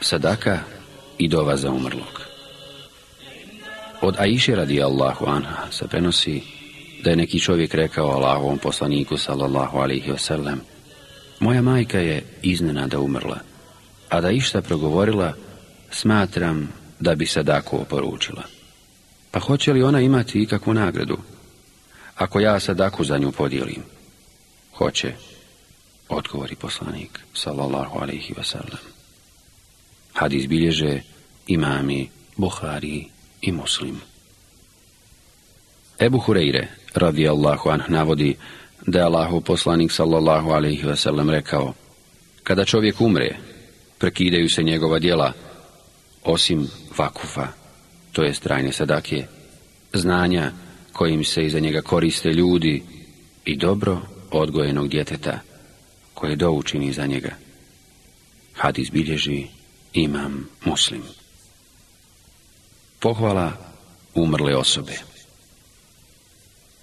sadaka i dova za umrlog. Od Aiše radi Allahu anha se prenosi da je neki čovjek rekao Allahovom poslaniku sallallahu alaihi wasallam Moja majka je iznenada umrla, a da išta progovorila, smatram da bi sadaku oporučila. Pa hoće li ona imati ikakvu nagradu? Ako ja sadaku za nju podijelim? Hoće, odgovori poslanik, sallallahu alaihi wasallam. Hadis bilježe imami, Buhari i Muslim. Ebu Hureyre, radi Allahu anh, navodi da je Allahu poslanik, sallallahu alaihi wasallam, rekao Kada čovjek umre, prekidaju se njegova djela, osim vakufa, to je trajne sadake, znanja kojim se iza njega koriste ljudi i dobro odgojenog djeteta koje doučini za njega. Hadis bilježi imam muslim. Pohvala umrle osobe.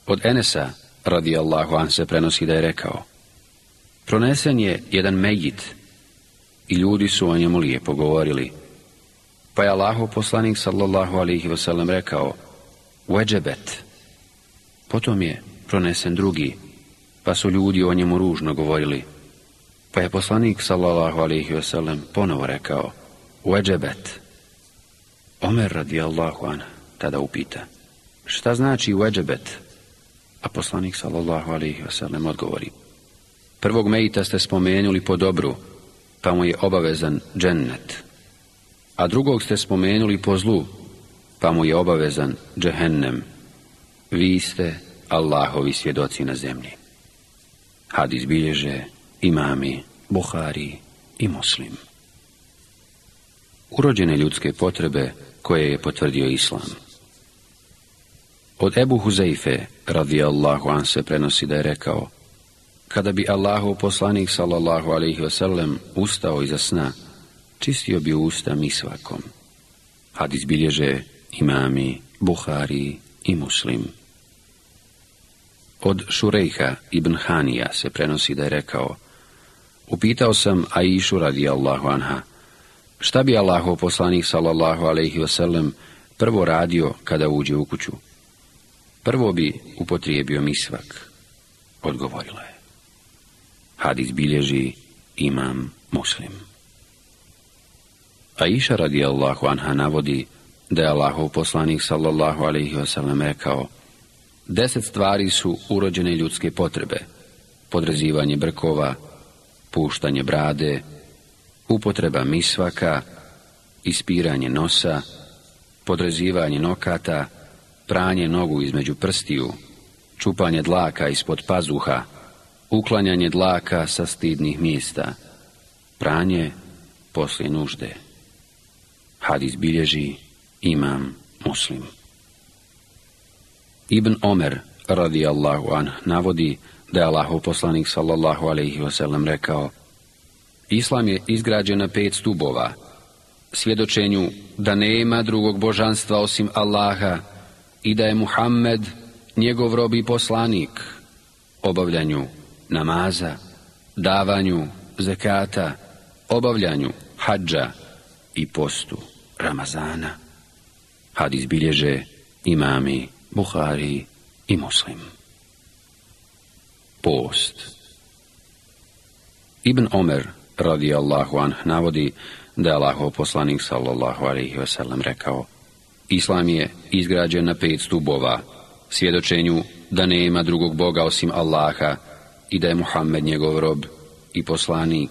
Od Enesa, radi Allahu an se prenosi da je rekao, pronesen je jedan mejit i ljudi su o njemu lijepo govorili, pa je Allahu poslanik sallallahu alihi wasallam rekao, Ueđebet. Potom je pronesen drugi, pa su ljudi o njemu ružno govorili. Pa je poslanik sallallahu alihi wasallam ponovo rekao, Ueđebet. Omer radijallahu an tada upita, šta znači ueđebet? A poslanik sallallahu alihi wasallam odgovori, prvog mejita ste spomenuli po dobru, pa mu je obavezan džennet a drugog ste spomenuli po zlu, pa mu je obavezan džehennem. Vi ste Allahovi svjedoci na zemlji. Hadis bilježe imami, Buhari i Muslim. Urođene ljudske potrebe koje je potvrdio Islam. Od Ebu Huzeife, radi Allahu an se prenosi da je rekao, kada bi Allahu poslanik sallallahu alaihi wasallam ustao iza sna, čistio bi usta misvakom. Hadis bilježe imami, Buhari i Muslim. Od Šurejha ibn Hanija se prenosi da je rekao Upitao sam Aishu radi Allahu anha Šta bi Allahu poslanik sallallahu alaihi wasallam prvo radio kada uđe u kuću? Prvo bi upotrijebio misvak. Odgovorila je. Hadis bilježi imam muslim. A iša radijallahu anha navodi da je Allahov poslanik sallallahu alaihi wasallam rekao Deset stvari su urođene ljudske potrebe. Podrezivanje brkova, puštanje brade, upotreba misvaka, ispiranje nosa, podrezivanje nokata, pranje nogu između prstiju, čupanje dlaka ispod pazuha, uklanjanje dlaka sa stidnih mjesta, pranje poslije nužde. Hadis bilježi imam muslim. Ibn Omer, radijallahu an, navodi da je Allahov poslanik sallallahu alaihi wasallam rekao Islam je izgrađen na pet stubova, svjedočenju da nema drugog božanstva osim Allaha i da je Muhammed njegov rob i poslanik, obavljanju namaza, davanju zekata, obavljanju hadža i postu. Ramazana. Hadis bilježe imami, Buhari i Muslim. Post Ibn Omer, radijallahu anh, navodi da je Allahov poslanik, sallallahu alaihi wasallam, rekao Islam je izgrađen na pet stubova, svjedočenju da nema drugog Boga osim Allaha i da je Muhammed njegov rob i poslanik,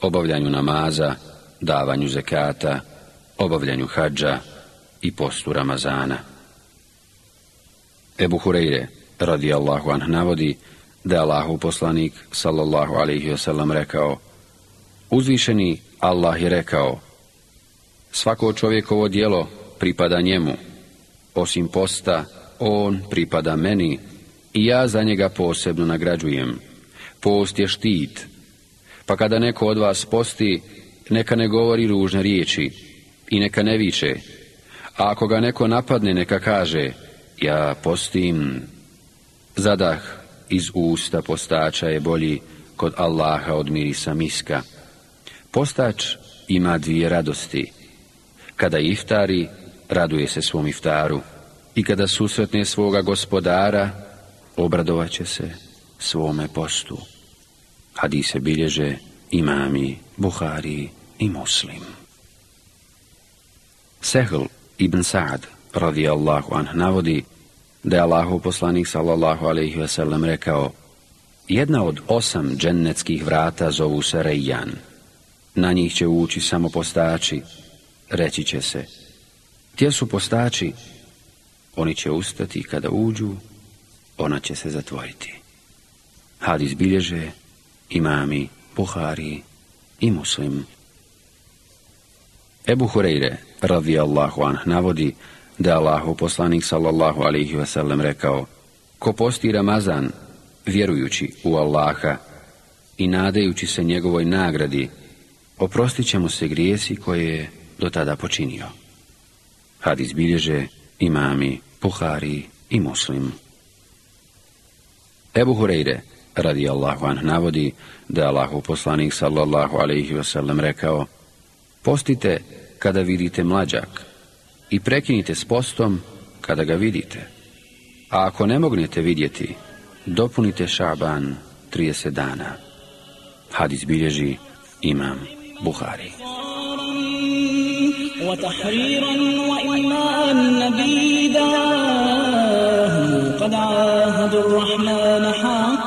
obavljanju namaza, davanju zekata, obavljanju hađa i postu Ramazana. Ebu Hureyre, radijallahu anh, navodi da je Allahu poslanik, sallallahu alaihi wasallam, rekao Uzvišeni Allah je rekao Svako čovjekovo dijelo pripada njemu, osim posta, on pripada meni i ja za njega posebno nagrađujem. Post je štit, pa kada neko od vas posti, neka ne govori ružne riječi, i neka ne viče. A ako ga neko napadne, neka kaže, ja postim. Zadah iz usta postača je bolji kod Allaha od mirisa miska. Postač ima dvije radosti. Kada iftari, raduje se svom iftaru. I kada susretne svoga gospodara, obradovat će se svome postu. Hadise bilježe imami, Buhari i Muslim. Sehl ibn Sa'ad radijallahu anh navodi da je Allahov poslanik sallallahu alaihi wasallam rekao jedna od osam džennetskih vrata zovu se Rejjan. Na njih će ući samo postači, reći će se gdje su postači, oni će ustati kada uđu, ona će se zatvoriti. Hadis bilježe imami, Buhari i Muslim. Ebu Hureyre, radijallahu anh, navodi da je Allahu poslanik sallallahu alaihi wasallam rekao Ko posti Ramazan, vjerujući u Allaha i nadajući se njegovoj nagradi, oprostit će mu se grijesi koje je do tada počinio. Hadis bilježe imami, Buhari i Muslim. Ebu Hureyre, radi Allahu anh, navodi da je Allahu poslanik sallallahu alaihi wasallam rekao Postite kada vidite mlađak i prekinite s postom kada ga vidite. A ako ne mognete vidjeti, dopunite šaban 30 dana. Hadis bilježi imam Buhari. وتحريرا وإيمان نبيدا قد عاهدوا الرحمن حاجا